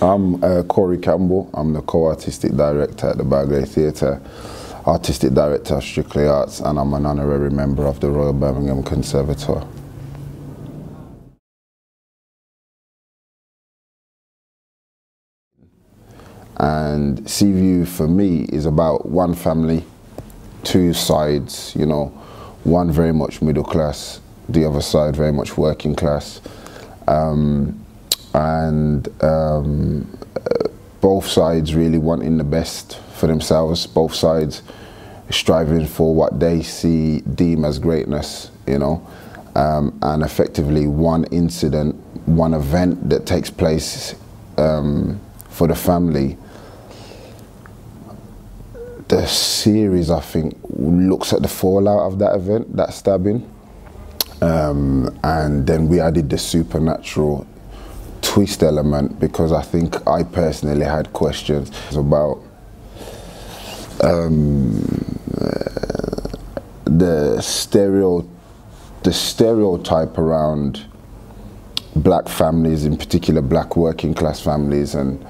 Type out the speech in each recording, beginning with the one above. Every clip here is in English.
I'm uh, Corey Campbell. I'm the co-artistic director at the Belgrade Theatre, artistic director of Strictly Arts, and I'm an honorary member of the Royal Birmingham Conservatoire. And Seaview for me is about one family, two sides, you know, one very much middle class, the other side very much working class. Um, and um, both sides really wanting the best for themselves, both sides striving for what they see, deem as greatness, you know. Um, and effectively one incident, one event that takes place um, for the family the series, I think, looks at the fallout of that event, that stabbing. Um, and then we added the supernatural twist element because I think I personally had questions about um, uh, the stereo, the stereotype around black families, in particular black working class families, and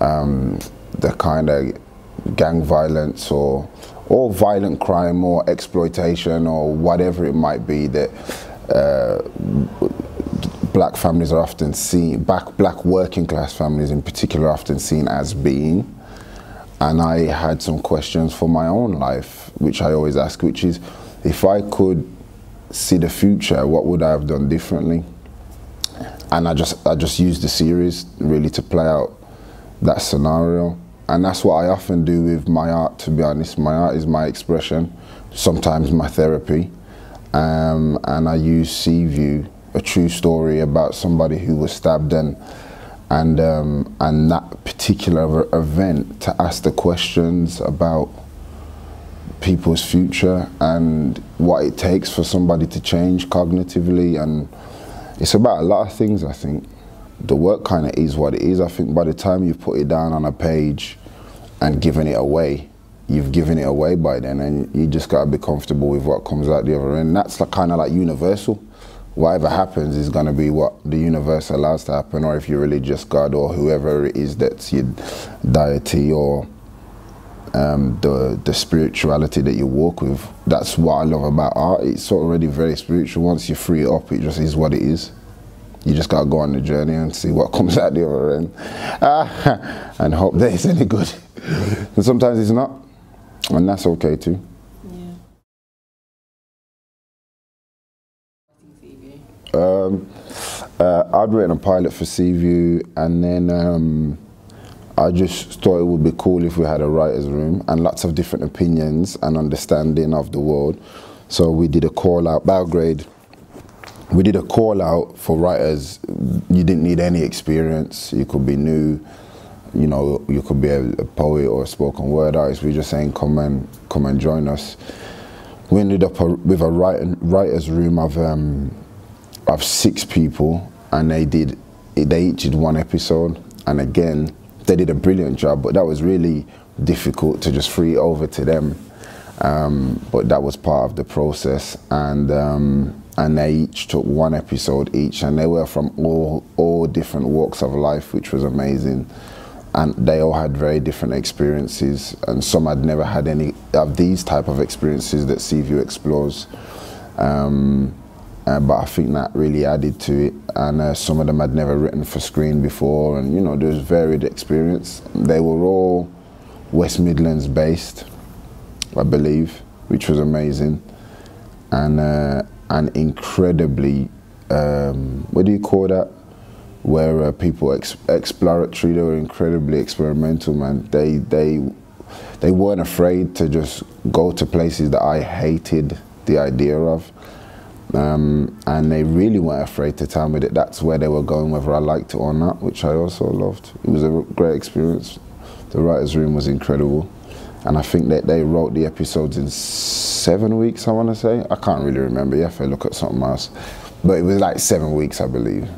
um, the kind of gang violence or or violent crime or exploitation or whatever it might be that uh, black families are often seen, black, black working class families in particular are often seen as being. And I had some questions for my own life, which I always ask, which is, if I could see the future, what would I have done differently? And I just, I just used the series really to play out that scenario and that's what I often do with my art to be honest my art is my expression sometimes my therapy um, and I use Seaview a true story about somebody who was stabbed and and um, and that particular event to ask the questions about people's future and what it takes for somebody to change cognitively and it's about a lot of things I think the work kind of is what it is. I think by the time you put it down on a page and given it away, you've given it away by then, and you just got to be comfortable with what comes out the other end. That's like, kind of like universal. Whatever happens is going to be what the universe allows to happen, or if you're religious God or whoever it is that's your deity or um, the the spirituality that you walk with. That's what I love about art. It's already very spiritual. Once you free it up, it just is what it is you just gotta go on the journey and see what comes out the other end ah, and hope that it's any good and sometimes it's not and that's okay too um, uh, I'd written a pilot for Seaview and then um, I just thought it would be cool if we had a writer's room and lots of different opinions and understanding of the world. So we did a call out, Belgrade we did a call out for writers. You didn't need any experience. You could be new. You know, you could be a, a poet or a spoken word artist. We are just saying, come and come and join us. We ended up a, with a writing, writers' room of um, of six people, and they did they each did one episode. And again, they did a brilliant job. But that was really difficult to just free over to them. Um, but that was part of the process, and. Um, and they each took one episode each, and they were from all all different walks of life, which was amazing. And they all had very different experiences, and some had never had any of these type of experiences that Seaview explores. Um, uh, but I think that really added to it, and uh, some of them had never written for screen before, and you know, there was varied experience. They were all West Midlands based, I believe, which was amazing, and. Uh, and incredibly, um, what do you call that? Where uh, people ex exploratory, they were incredibly experimental, man. They they they weren't afraid to just go to places that I hated the idea of. Um, and they really weren't afraid to tell me that that's where they were going, whether I liked it or not, which I also loved. It was a great experience. The writer's room was incredible. And I think that they wrote the episodes in seven weeks, I want to say. I can't really remember. You have to look at something else. But it was like seven weeks, I believe.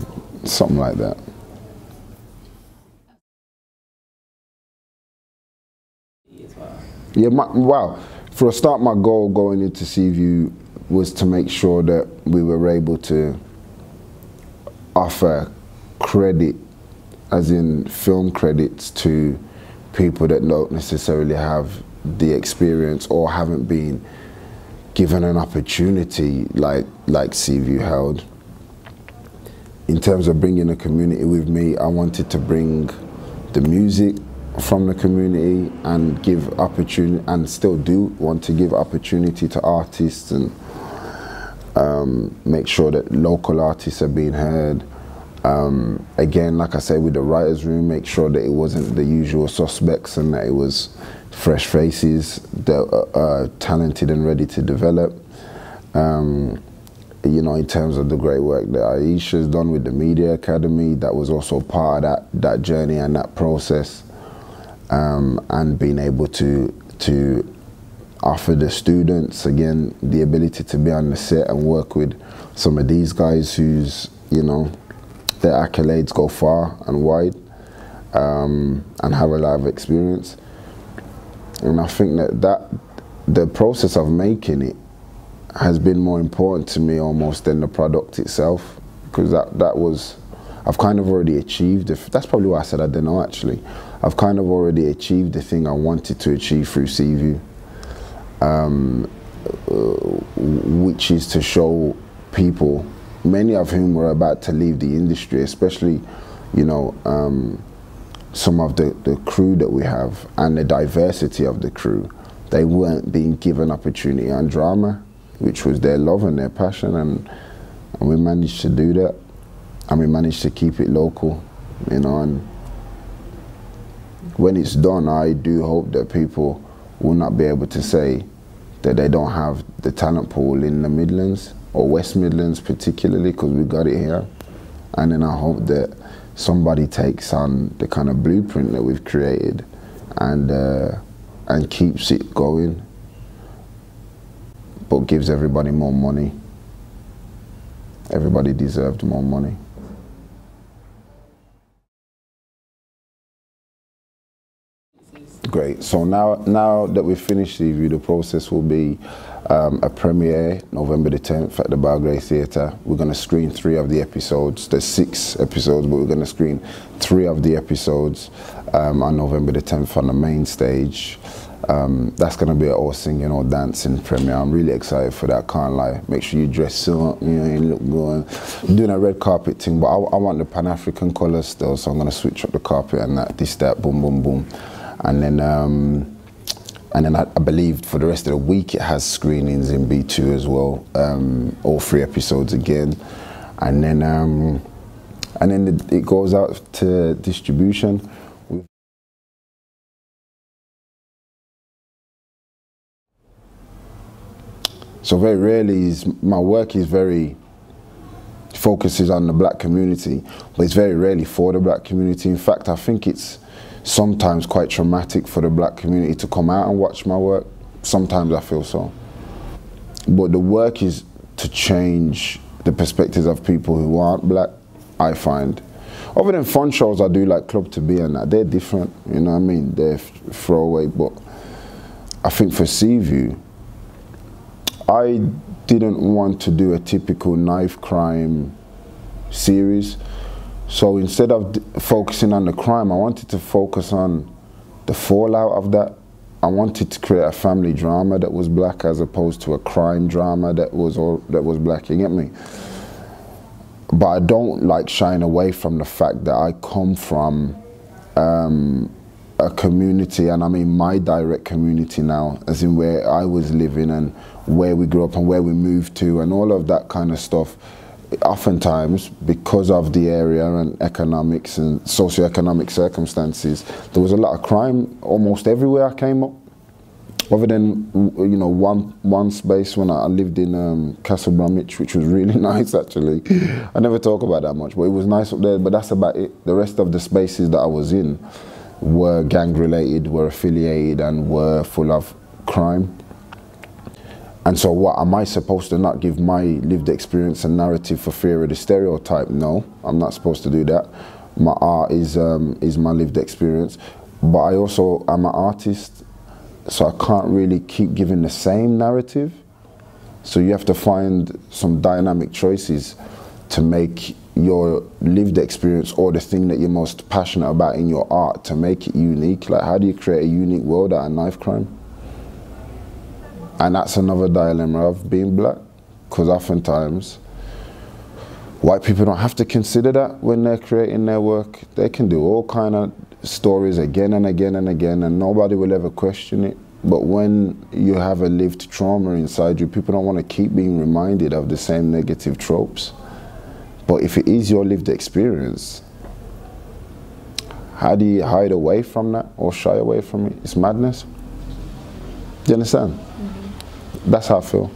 Something like that. Yeah, my, wow. For a start, my goal going into Seaview was to make sure that we were able to offer credit as in film credits to people that don't necessarily have the experience or haven't been given an opportunity like like Seaview held. In terms of bringing a community with me, I wanted to bring the music from the community and give opportunity and still do want to give opportunity to artists and um, make sure that local artists are being heard. Um, again, like I say, with the writers' room, make sure that it wasn't the usual suspects and that it was fresh faces that are uh, talented and ready to develop. Um, you know, in terms of the great work that Aisha's done with the Media Academy, that was also part of that, that journey and that process. Um, and being able to to offer the students again the ability to be on the set and work with some of these guys whose you know their accolades go far and wide um, and have a lot of experience and I think that that the process of making it has been more important to me almost than the product itself because that that was I've kind of already achieved it. That's probably why I said I didn't know actually. I've kind of already achieved the thing I wanted to achieve through Seaview um, uh, which is to show people, many of whom were about to leave the industry, especially, you know, um, some of the, the crew that we have and the diversity of the crew, they weren't being given opportunity on drama, which was their love and their passion, and, and we managed to do that, and we managed to keep it local, you know, and when it's done, I do hope that people will not be able to say that they don't have the talent pool in the Midlands or West Midlands particularly because we got it here. And then I hope that somebody takes on the kind of blueprint that we've created and uh, and keeps it going, but gives everybody more money. Everybody deserved more money. Great. So now, now that we've finished the review, the process will be um, a premiere November the 10th at the Belgrade Theatre. We're going to screen three of the episodes. There's six episodes, but we're going to screen three of the episodes um, on November the 10th on the main stage. Um, that's going to be an all singing or dancing premiere. I'm really excited for that, can't lie. Make sure you dress up, you know, you look good. I'm doing a red carpet thing, but I, I want the Pan-African colours still, so I'm going to switch up the carpet and that, this, that, boom, boom, boom and then um, and then I, I, believe for the rest of the week it has screenings in B2 as well, um, all three episodes again, and then um, and then it goes out to distribution. So very rarely is my work is very focuses on the black community, but it's very rarely for the black community. In fact, I think it's sometimes quite traumatic for the black community to come out and watch my work. Sometimes I feel so. But the work is to change the perspectives of people who aren't black, I find. Other than fun shows I do like Club to Be and that, they're different, you know what I mean? They're throwaway, but I think for Seaview, I didn't want to do a typical knife crime series. So instead of focusing on the crime, I wanted to focus on the fallout of that. I wanted to create a family drama that was black as opposed to a crime drama that was all that was black. You get me? But I don't like shying away from the fact that I come from um, a community, and I mean my direct community now, as in where I was living and where we grew up and where we moved to, and all of that kind of stuff oftentimes because of the area and economics and socio-economic circumstances, there was a lot of crime almost everywhere I came up. Other than you know one one space when I lived in um, Castle Bromwich, which was really nice actually. I never talk about that much, but it was nice up there. But that's about it. The rest of the spaces that I was in were gang related, were affiliated, and were full of crime. And so what, am I supposed to not give my lived experience and narrative for fear of the stereotype? No, I'm not supposed to do that. My art is, um, is my lived experience. But I also, am an artist, so I can't really keep giving the same narrative. So you have to find some dynamic choices to make your lived experience or the thing that you're most passionate about in your art to make it unique? Like, how do you create a unique world out of knife crime? And that's another dilemma of being black, because oftentimes white people don't have to consider that when they're creating their work. They can do all kind of stories again and again and again, and nobody will ever question it. But when you have a lived trauma inside you, people don't want to keep being reminded of the same negative tropes. But if it is your lived experience, how do you hide away from that or shy away from it? It's madness. Do you understand? that's how I feel.